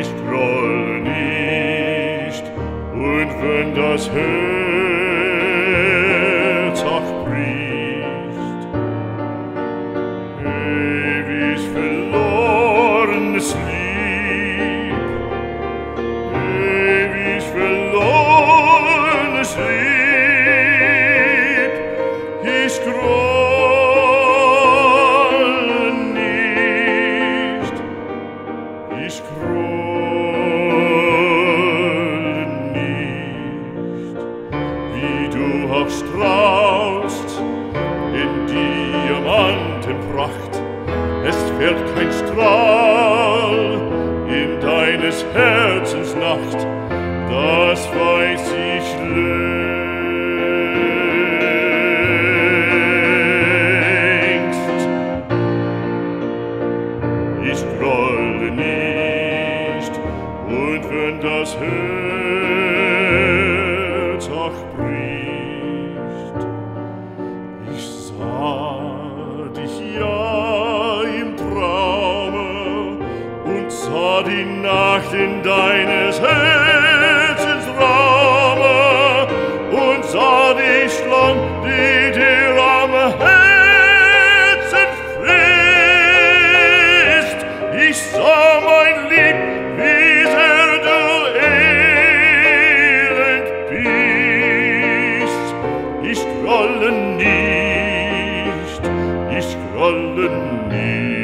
ich groll nicht, und wenn das Herz ich groll nicht, wie du auch in Diamantenpracht. Es fährt kein Strahl in deines Herzens Nacht, das weiß ich längst. Und wenn das Herz auch bricht, ich sah dich ja im Traume und sah die Nacht in deines Herzens Raume und sah dich lang, die dir alle nie.